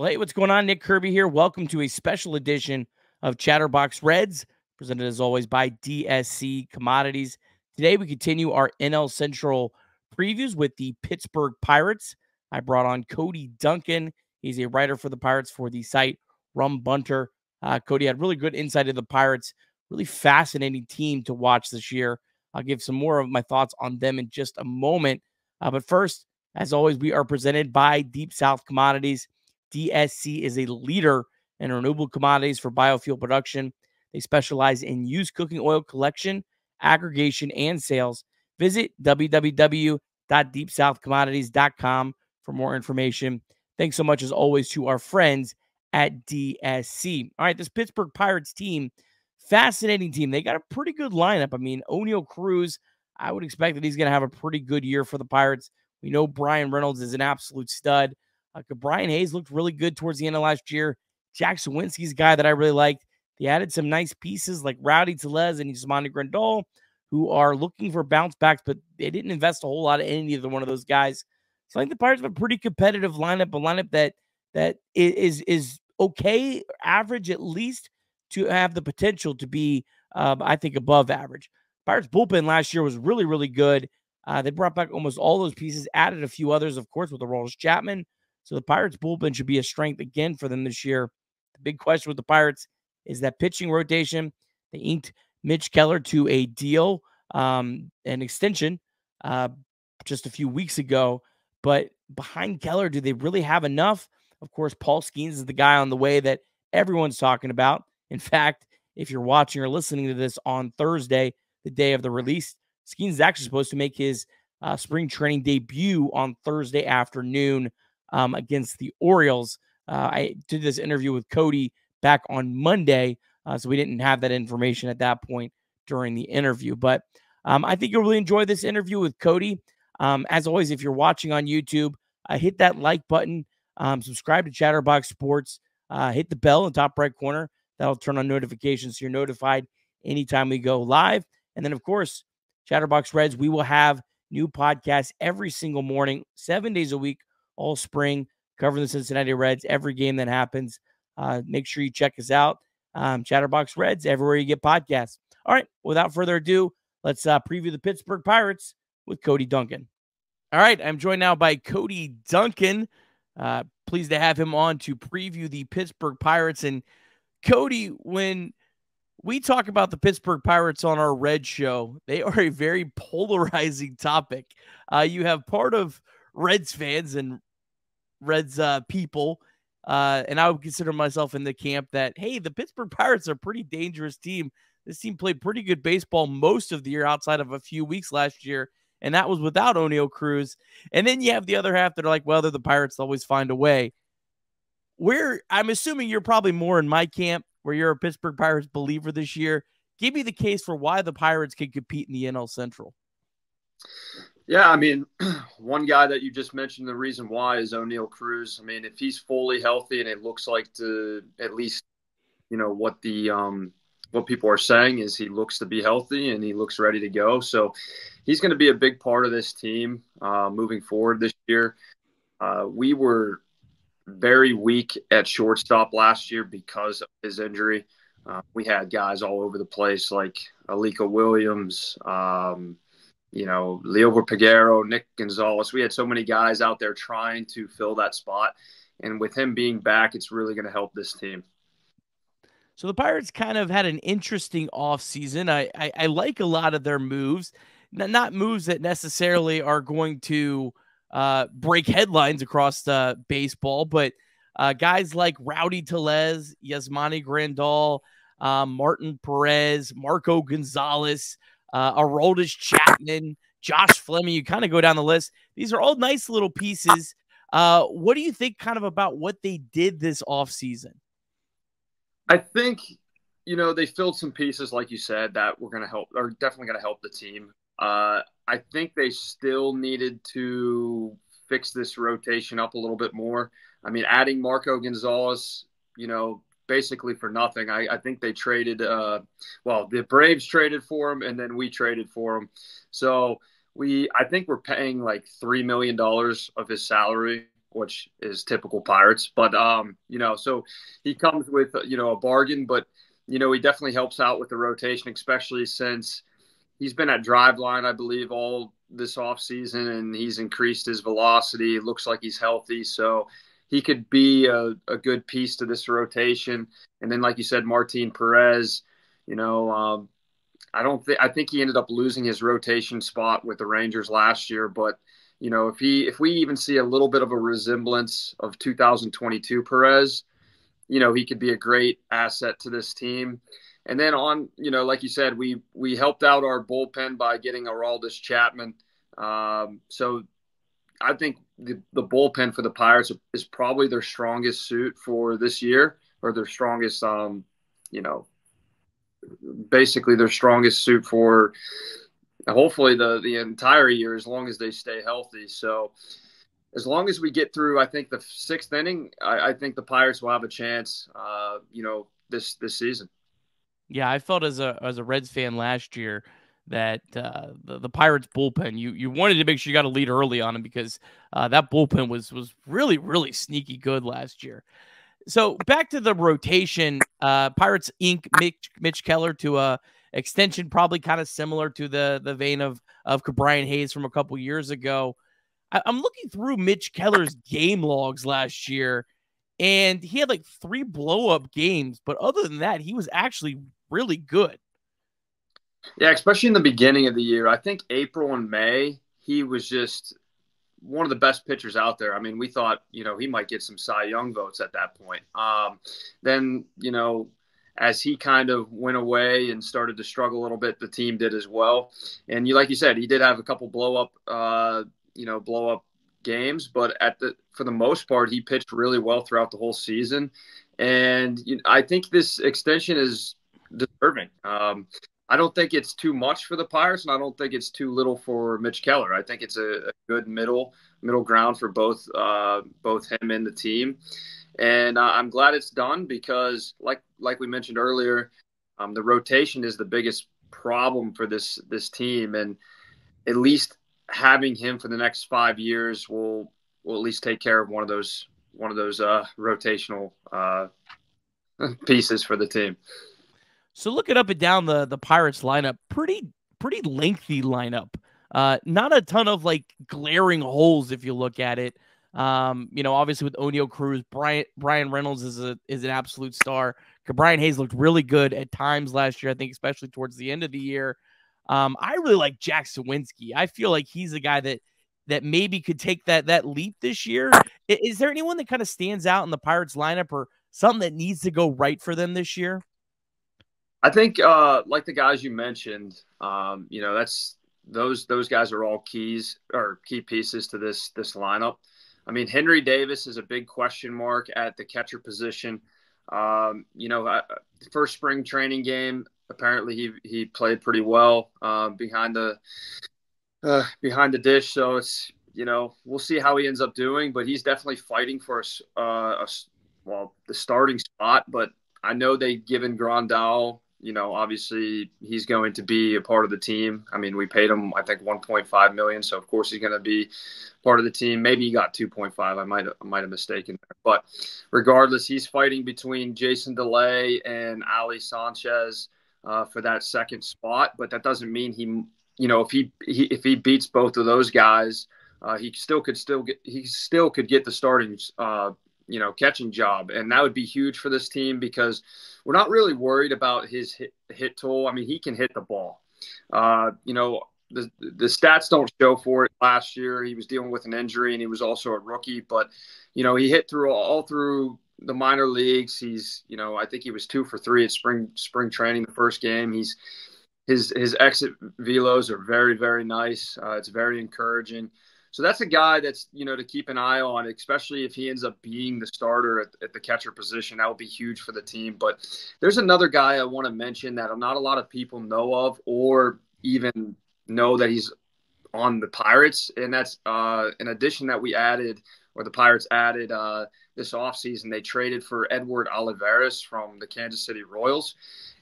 Well, hey, what's going on? Nick Kirby here. Welcome to a special edition of Chatterbox Reds, presented as always by DSC Commodities. Today, we continue our NL Central previews with the Pittsburgh Pirates. I brought on Kody Duncan. He's a writer for the Pirates for the site Rum Bunter. Uh, Kody had really good insight of the Pirates. Really fascinating team to watch this year. I'll give some more of my thoughts on them in just a moment. Uh, but first, as always, we are presented by Deep South Commodities. DSC is a leader in renewable commodities for biofuel production. They specialize in used cooking oil collection, aggregation, and sales. Visit www.deepsouthcommodities.com for more information. Thanks so much, as always, to our friends at DSC. All right, this Pittsburgh Pirates team, fascinating team. They got a pretty good lineup. I mean, Oneil Cruz, I would expect that he's going to have a pretty good year for the Pirates. We know Bryan Reynolds is an absolute stud. Uh, Brian Hayes looked really good towards the end of last year. Jack Suwinski's a guy that I really liked. They added some nice pieces like Rowdy Tellez and Yasmani Grandal, who are looking for bounce backs, but they didn't invest a whole lot in any of one of those guys. So I think the Pirates have a pretty competitive lineup, a lineup that that is is okay, average at least, to have the potential to be, um, I think, above average. Pirates bullpen last year was really, really good. Uh, they brought back almost all those pieces, added a few others, of course, with the Aroldis Chapman. So the Pirates bullpen should be a strength again for them this year. The big question with the Pirates is that pitching rotation. They inked Mitch Keller to a deal, um, an extension, uh, just a few weeks ago. But behind Keller, do they really have enough? Of course, Paul Skenes is the guy on the way that everyone's talking about. In fact, if you're watching or listening to this on Thursday, the day of the release, Skenes is actually supposed to make his uh, spring training debut on Thursday afternoon um, against the Orioles. Uh, I did this interview with Kody back on Monday, uh, so we didn't have that information at that point during the interview. But um, I think you'll really enjoy this interview with Kody. Um, as always, if you're watching on YouTube, uh, hit that like button, um, subscribe to Chatterbox Sports, uh, hit the bell in the top right corner. That'll turn on notifications so you're notified anytime we go live. And then, of course, Chatterbox Reds, we will have new podcasts every single morning, seven days a week, all spring, covering the Cincinnati Reds, every game that happens. Uh, make sure you check us out. Um, Chatterbox Reds, everywhere you get podcasts. All right, without further ado, let's uh, preview the Pittsburgh Pirates with Kody Duncan. All right, I'm joined now by Kody Duncan. Uh, pleased to have him on to preview the Pittsburgh Pirates. And Kody, when we talk about the Pittsburgh Pirates on our Red Show, they are a very polarizing topic. Uh, you have part of Reds fans and Reds uh, people, uh, and I would consider myself in the camp that hey, the Pittsburgh Pirates are a pretty dangerous team. This team played pretty good baseball most of the year, outside of a few weeks last year, and that was without Oneil Cruz. And then you have the other half that are like, well, they're the Pirates; always find a way. Where I'm assuming you're probably more in my camp, where you're a Pittsburgh Pirates believer this year. Give me the case for why the Pirates can compete in the NL Central. Yeah, I mean, one guy that you just mentioned, the reason why is Oneil Cruz. I mean, if he's fully healthy and it looks like to at least, you know, what the um, what people are saying is he looks to be healthy and he looks ready to go. So he's going to be a big part of this team uh, moving forward this year. Uh, we were very weak at shortstop last year because of his injury. Uh, we had guys all over the place like Alika Williams. Um, you know, Liover Peguero, Nick Gonzalez. We had so many guys out there trying to fill that spot. And with him being back, it's really going to help this team. So the Pirates kind of had an interesting offseason. I, I, I like a lot of their moves, not moves that necessarily are going to uh, break headlines across baseball, but uh, guys like Rowdy Tellez, Yasmani Grandal, uh, Martin Perez, Marco Gonzalez, uh, Aroldis Chapman, Josh Fleming. You kind of go down the list. These are all nice little pieces. Uh, what do you think kind of about what they did this offseason? I think, you know, they filled some pieces, like you said, that were going to help, are definitely going to help the team. Uh, I think they still needed to fix this rotation up a little bit more. I mean, adding Marco Gonzalez, you know, basically for nothing. I, I think they traded, uh, well, the Braves traded for him, and then we traded for him. So we, I think we're paying like three million dollars of his salary which is typical Pirates. But um, you know, so he comes with you know a bargain, but you know he definitely helps out with the rotation, especially since he's been at Driveline, I believe, all this offseason, and he's increased his velocity. It looks like he's healthy, so he could be a, a good piece to this rotation. And then, like you said, Martin Perez, you know, um, I don't think I think he ended up losing his rotation spot with the Rangers last year, but you know, if he if we even see a little bit of a resemblance of 2022 Perez, you know, he could be a great asset to this team. And then on, you know, like you said, we we helped out our bullpen by getting Aroldis Chapman. Um, so I think the, the bullpen for the Pirates is probably their strongest suit for this year, or their strongest, um, you know, basically their strongest suit for hopefully the the entire year as long as they stay healthy. So as long as we get through, I think the sixth inning, I, I think the Pirates will have a chance. Uh, you know, this this season. Yeah, I felt as a as a Reds fan last year that uh, the, the Pirates bullpen you you wanted to make sure you got a lead early on him because uh, that bullpen was was really really sneaky good last year. So back to the rotation, uh, Pirates Inc. Mitch, Mitch Keller to a extension, probably kind of similar to the the vein of of Brian Hayes from a couple years ago. I, I'm looking through Mitch Keller's game logs last year, and he had like three blow up games, but other than that, he was actually really good. Yeah, especially in the beginning of the year. I think April and May, he was just one of the best pitchers out there. I mean, we thought, you know, he might get some Cy Young votes at that point. Um, then, you know, as he kind of went away and started to struggle a little bit, the team did as well. And you, like you said, he did have a couple blow up, uh, you know, blow up games, but at the for the most part, he pitched really well throughout the whole season. And you know, I think this extension is deserving. Um, I don't think it's too much for the Pirates, and I don't think it's too little for Mitch Keller. I think it's a, a good middle middle ground for both uh, both him and the team, and uh, I'm glad it's done because, like like we mentioned earlier, um, the rotation is the biggest problem for this this team, and at least having him for the next five years will will at least take care of one of those one of those uh, rotational uh, pieces for the team. So looking up and down the the Pirates lineup, pretty pretty lengthy lineup. Uh, not a ton of like glaring holes if you look at it. Um, you know, obviously with Oneil Cruz, Brian Bryan Reynolds is a is an absolute star. Brian Hayes looked really good at times last year, I think, especially towards the end of the year. Um, I really like Jack Suwinski. I feel like he's a guy that that maybe could take that that leap this year. Is there anyone that kind of stands out in the Pirates lineup or something that needs to go right for them this year? I think, uh, like the guys you mentioned, um, you know, that's those those guys are all keys or key pieces to this this lineup. I mean, Henry Davis is a big question mark at the catcher position. Um, you know, first spring training game, apparently he he played pretty well uh, behind the uh, behind the dish. So it's you know we'll see how he ends up doing, but he's definitely fighting for a, uh, a well the starting spot. But I know they've given Grandal you know, obviously he's going to be a part of the team. I mean, we paid him, I think, 1.5 million, so of course he's going to be part of the team. Maybe he got 2.5. I might I might have mistaken there, but regardless, he's fighting between Jason Delay and Ali Sanchez uh, for that second spot. But that doesn't mean he, you know, if he, he if he beats both of those guys, uh, he still could still get he still could get the starting uh, you know catching job, and that would be huge for this team because we're not really worried about his hit, hit tool. I mean, he can hit the ball. Uh, you know, the the stats don't show for it. Last year, he was dealing with an injury, and he was also a rookie. But you know, he hit through all through the minor leagues. He's you know, I think he was two for three at spring spring training the first game. He's his his exit velos are very very nice. Uh, it's very encouraging. So that's a guy that's you know to keep an eye on, especially if he ends up being the starter at, at the catcher position. That would be huge for the team. But there's another guy I want to mention that not a lot of people know of, or even know that he's on the Pirates, and that's uh, an addition that we added, or the Pirates added uh, this offseason. They traded for Edward Olivares from the Kansas City Royals.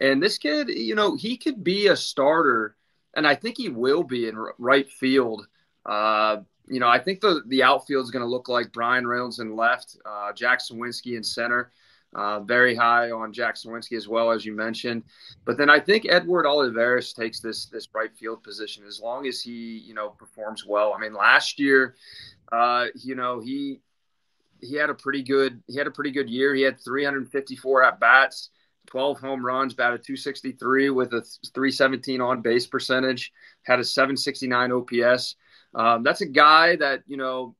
And this kid, you know, he could be a starter, and I think he will be in right field uh, you know, I think the the outfield is going to look like Bryan Reynolds in left, uh, Jack Suwinski in center. Uh, very high on Jack Suwinski as well as you mentioned, but then I think Edward Olivares takes this this right field position as long as he you know performs well. I mean, last year, uh, you know he he had a pretty good he had a pretty good year. He had 354 at bats. 12 home runs, batted 263 with a 317 on base percentage, had a 769 OPS. Um, that's a guy that, you know,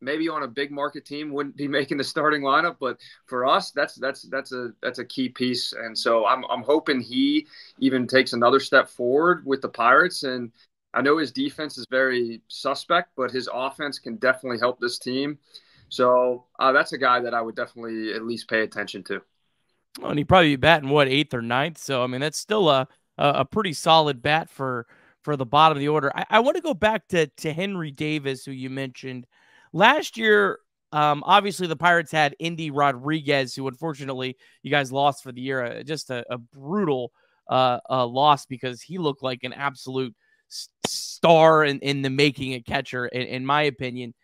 maybe on a big market team wouldn't be making the starting lineup, but for us, that's that's that's a that's a key piece. And so I'm I'm hoping he even takes another step forward with the Pirates. And I know his defense is very suspect, but his offense can definitely help this team. So uh, that's a guy that I would definitely at least pay attention to. Well, and he probably be batting what eighth or ninth. So I mean, that's still a a pretty solid bat for for the bottom of the order. I, I want to go back to to Henry Davis, who you mentioned last year. Um, obviously, the Pirates had Endy Rodriguez, who unfortunately you guys lost for the year. Uh, just a, a brutal uh, uh, loss because he looked like an absolute star in, in the making a catcher, in, in my opinion.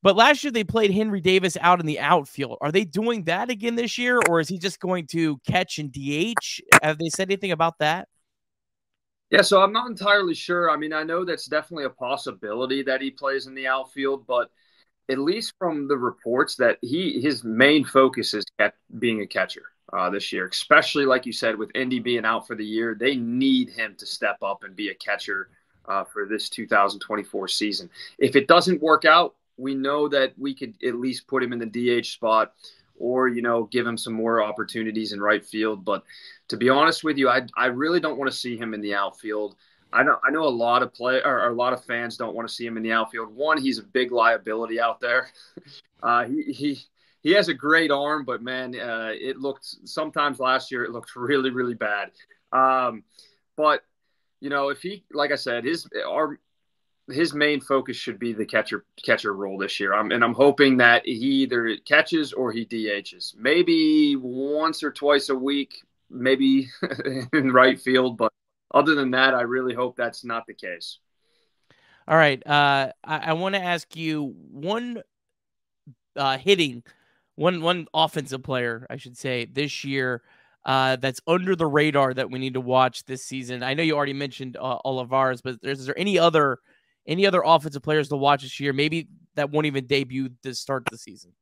But last year they played Henry Davis out in the outfield. Are they doing that again this year, or is he just going to catch and DH? Have they said anything about that? Yeah, so I'm not entirely sure. I mean, I know that's definitely a possibility that he plays in the outfield, but at least from the reports that he his main focus is at being a catcher uh, this year, especially like you said with Endy being out for the year, they need him to step up and be a catcher uh, for this 2024 season. If it doesn't work out, we know that we could at least put him in the DH spot or, you know, give him some more opportunities in right field. But to be honest with you, I, I really don't want to see him in the outfield. I know I know a lot of play or, a lot of fans don't want to see him in the outfield. One, he's a big liability out there. Uh, he, he he has a great arm, but man, uh, it looked sometimes last year it looked really really bad. Um, but you know, if he like I said, his our his main focus should be the catcher catcher role this year. I'm, and I'm hoping that he either catches or he DHs. Maybe once or twice a week, maybe in right field. But other than that, I really hope that's not the case. All right. Uh, I, I want to ask you one uh, hitting, one one offensive player, I should say, this year uh, that's under the radar that we need to watch this season. I know you already mentioned uh, Olivares, but is there any other – any other offensive players to watch this year? Maybe that won't even debut to start of the season.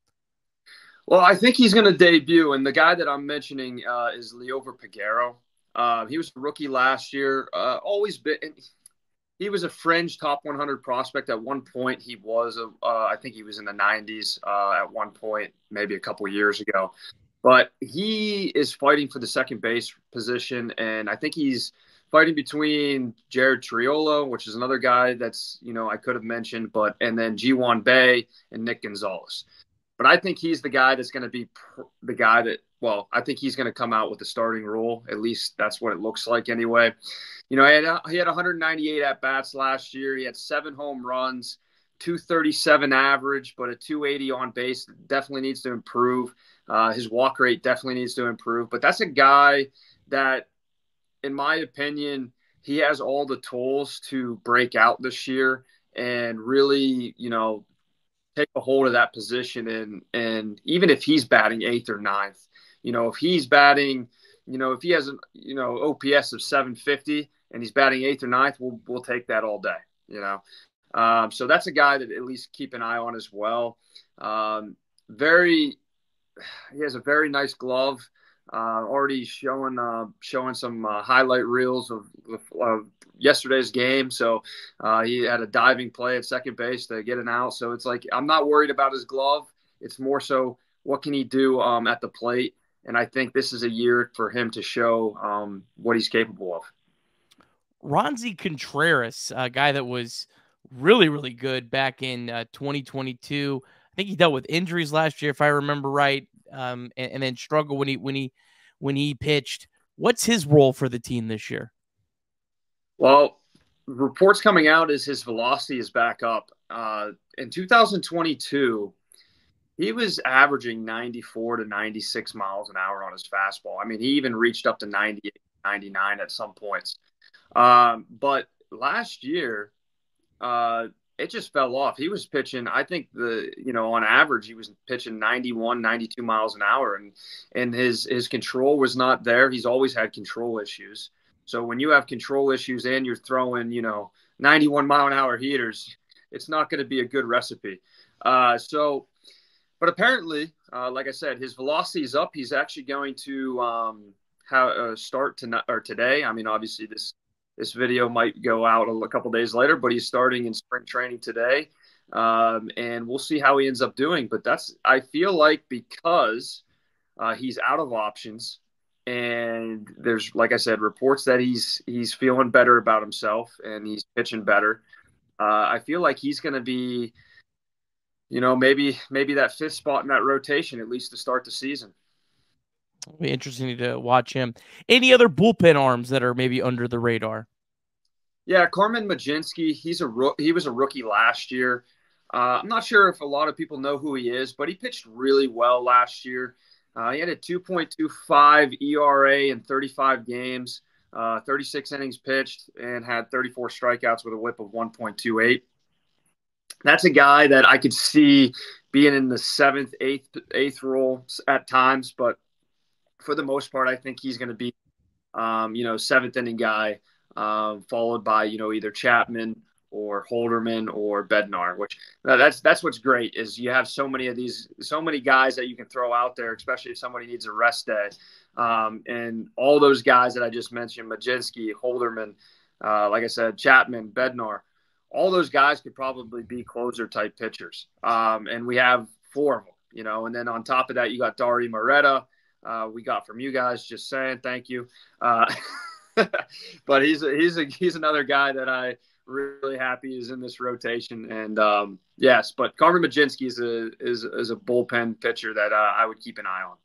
Well, I think he's going to debut, and the guy that I'm mentioning uh, is Liover Peguero. Uh, he was a rookie last year. Uh, always been. He was a fringe top 100 prospect. At one point, he was. A, uh, I think he was in the 90s uh, at one point, maybe a couple years ago. But he is fighting for the second base position, and I think he's fighting between Jared Triolo, which is another guy that's, you know, I could have mentioned, but, and then Ji-hwan Bae and Nick Gonzalez. But I think he's the guy that's going to be pr- the guy that, well, I think he's going to come out with the starting role. At least that's what it looks like anyway. You know, he had, he had 198 at bats last year. He had seven home runs, 237 average, but a 280 on base definitely needs to improve. Uh, his walk rate definitely needs to improve. But that's a guy that in my opinion, he has all the tools to break out this year and really, you know, take a hold of that position. And and even if he's batting eighth or ninth, you know, if he's batting, you know, if he has a you know OPS of 750 and he's batting eighth or ninth, we'll we'll take that all day. You know, um, so that's a guy that at least keep an eye on as well. Um, very, he has a very nice glove uh, already showing uh, showing some uh, highlight reels of, of, yesterday's game. So uh, he had a diving play at second base to get an out. So it's like I'm not worried about his glove. It's more so what can he do um, at the plate. And I think this is a year for him to show um, what he's capable of. Roansy Contreras, a guy that was really, really good back in uh, 2022. I think he dealt with injuries last year, if I remember right um, and, and then struggle when he when he when he pitched. What's his role for the team this year? Well, reports coming out is his velocity is back up. Uh, in 2022, he was averaging 94 to 96 miles an hour on his fastball. I mean, he even reached up to 98, 99 at some points. Um, but last year, uh, it just fell off. He was pitching, I think the, you know, on average, he was pitching 91, 92 miles an hour and, and his, his control was not there. He's always had control issues. So when you have control issues and you're throwing, you know, 91 mile an hour heaters, it's not going to be a good recipe. Uh, so, but apparently, uh, like I said, his velocity is up. He's actually going to um, have, uh, start to or today. I mean, obviously this this video might go out a couple days later, but he's starting in spring training today, um, and we'll see how he ends up doing. But that's I feel like because uh, he's out of options, and there's like I said, reports that he's he's feeling better about himself and he's pitching better. Uh, I feel like he's going to be, you know, maybe maybe that fifth spot in that rotation at least to start the season. It'll be interesting to watch him. Any other bullpen arms that are maybe under the radar? Yeah, Carmen Mlodzinski. He's a he was a rookie last year. Uh, I'm not sure if a lot of people know who he is, but he pitched really well last year. Uh, he had a 2.25 ERA in 35 games, uh, 36 innings pitched, and had 34 strikeouts with a whip of 1.28. That's a guy that I could see being in the seventh, eighth, eighth role at times, but for the most part, I think he's going to be, um, you know, seventh inning guy, um, followed by you know either Chapman or Holderman or Bednar. Which that's that's what's great is you have so many of these, so many guys that you can throw out there, especially if somebody needs a rest day. Um, and all those guys that I just mentioned, Mlodzinski, Holderman, uh, like I said, Chapman, Bednar, all those guys could probably be closer type pitchers. Um, and we have four of them, you know. And then on top of that, you got Dauri Moreta uh, we got from you guys. Just saying thank you. Uh, but he's a, he's a, he's another guy that I really happy is in this rotation. And um, yes, but Carmen Mlodzinski is a is, is a bullpen pitcher that uh, I would keep an eye on.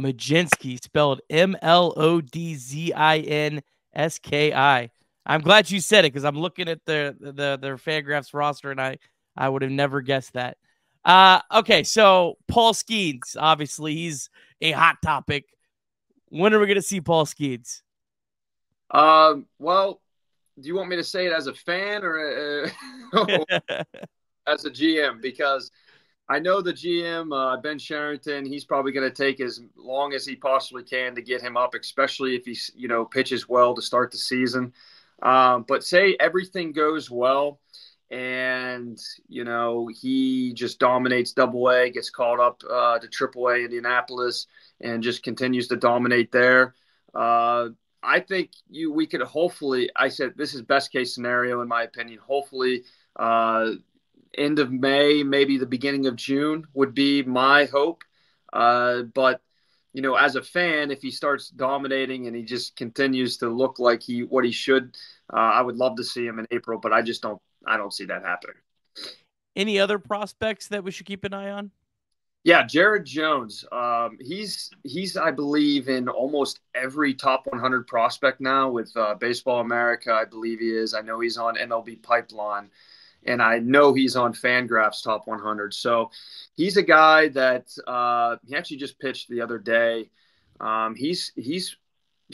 Mlodzinski spelled M L O D Z I N S K I. I'm glad you said it because I'm looking at the the their Fangraphs roster and I I would have never guessed that. Uh, okay, so Paul Skenes, obviously he's a hot topic. When are we going to see Paul Skenes? Um, well, do you want me to say it as a fan or uh, as a GM? Because I know the GM, uh, Ben Cherington, he's probably going to take as long as he possibly can to get him up, especially if he, you know, pitches well to start the season. Um, but say everything goes well and you know he just dominates double a gets called up uh, to triple a indianapolis and just continues to dominate there uh, i think you we could hopefully i said this is best case scenario in my opinion hopefully uh, end of may maybe the beginning of june would be my hope uh, but you know as a fan if he starts dominating and he just continues to look like he what he should uh, i would love to see him in april but i just don't I don't see that happening. Any other prospects that we should keep an eye on? Yeah, Jared Jones. Um, he's he's I believe in almost every top 100 prospect now with uh, Baseball America. I believe he is. I know he's on MLB Pipeline, and I know he's on Fangraphs top 100. So he's a guy that uh, he actually just pitched the other day. Um, he's he's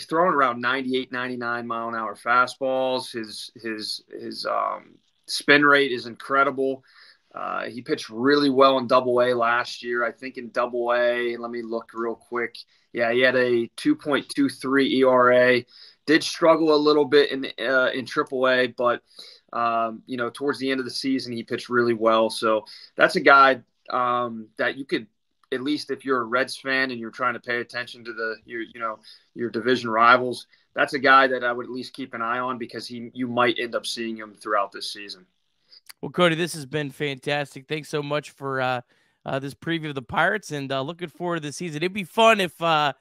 throwing around 98, 99 mile an hour fastballs. His his his um, Spin rate is incredible. Uh, he pitched really well in Double A last year. I think in Double A, let me look real quick. Yeah, he had a 2.23 ERA. Did struggle a little bit in uh, in Triple A, but um, you know, towards the end of the season, he pitched really well. So that's a guy um, that you could at least if you're a Reds fan and you're trying to pay attention to the your you know your division rivals, that's a guy that I would at least keep an eye on because he you might end up seeing him throughout this season. Well, Kody, this has been fantastic. Thanks so much for uh, uh, this preview of the Pirates, and uh, looking forward to the season. It'd be fun if uh,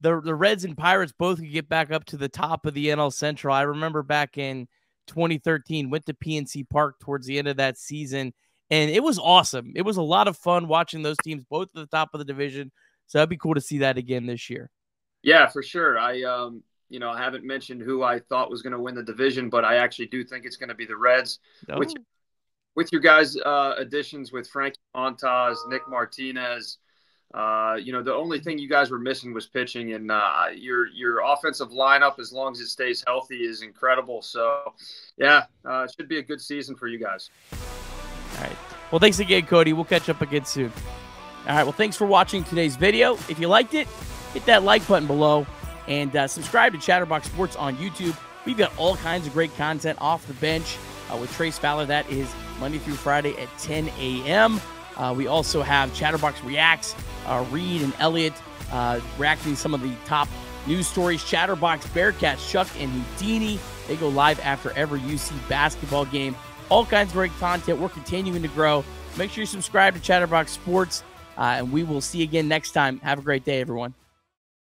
the the Reds and Pirates both could get back up to the top of the NL Central. I remember back in 2013, went to PNC Park towards the end of that season, and it was awesome. It was a lot of fun watching those teams both at the top of the division. So that'd be cool to see that again this year. Yeah, for sure. I um you know, I haven't mentioned who I thought was going to win the division, but I actually do think it's going to be the Reds. Oh. With, with your guys' uh, additions with Frankie Montas, Nick Martinez, uh, you know, the only thing you guys were missing was pitching, and uh, your your offensive lineup, as long as it stays healthy, is incredible. So, yeah, uh, it should be a good season for you guys. All right. Well, thanks again, Kody. We'll catch up again soon. All right. Well, thanks for watching today's video. If you liked it, hit that like button below and uh, subscribe to Chatterbox Sports on YouTube. We've got all kinds of great content off the bench uh, with Trace Fowler. That is Monday through Friday at 10 a.m. Uh, we also have Chatterbox Reacts, uh, Reed and Elliot uh, reacting some of the top news stories. Chatterbox Bearcats, Chuck and Houdini. They go live after every UC basketball game. All kinds of great content. We're continuing to grow. Make sure you subscribe to Chatterbox Sports, uh, and we will see you again next time. Have a great day, everyone.